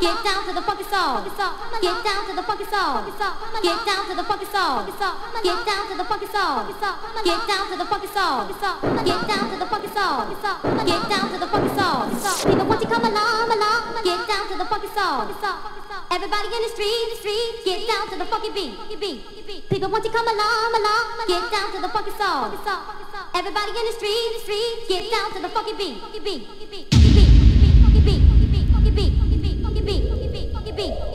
Get down to the funky soul. Get down to the funky soul. Get down to the funky soul. Get down to the funky soul. Get down to the funky soul. Get down to the funky soul. Get down to the funky soul. People want to come along, along. Get down to the funky soul. Everybody in the street, the street. Get down to the funky beat. People want to come along, along. Get down to the funky soul. Everybody in the street, the street. Get down to the funky beat. Beep.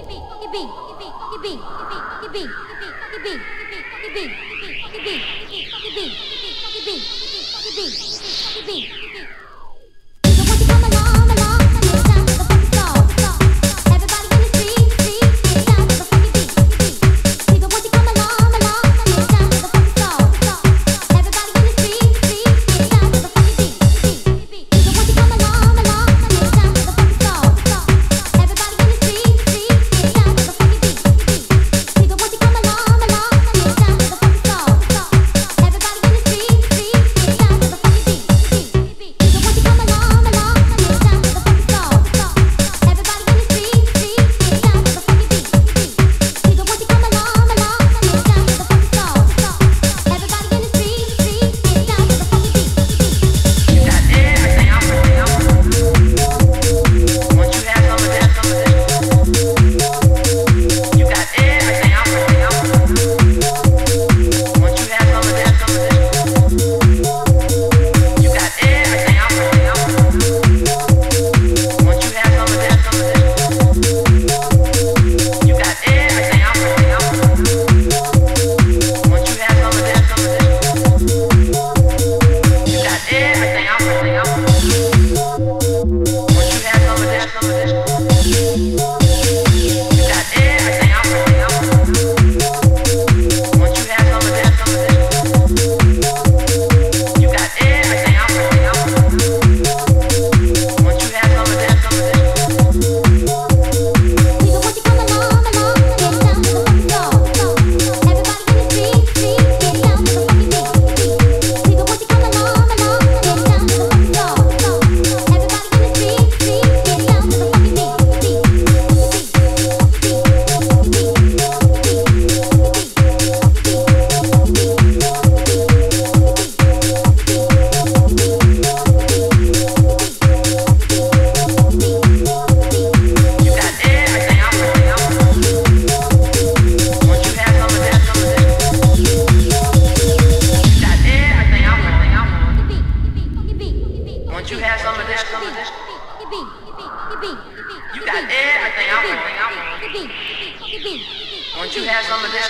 Won't you have some of this?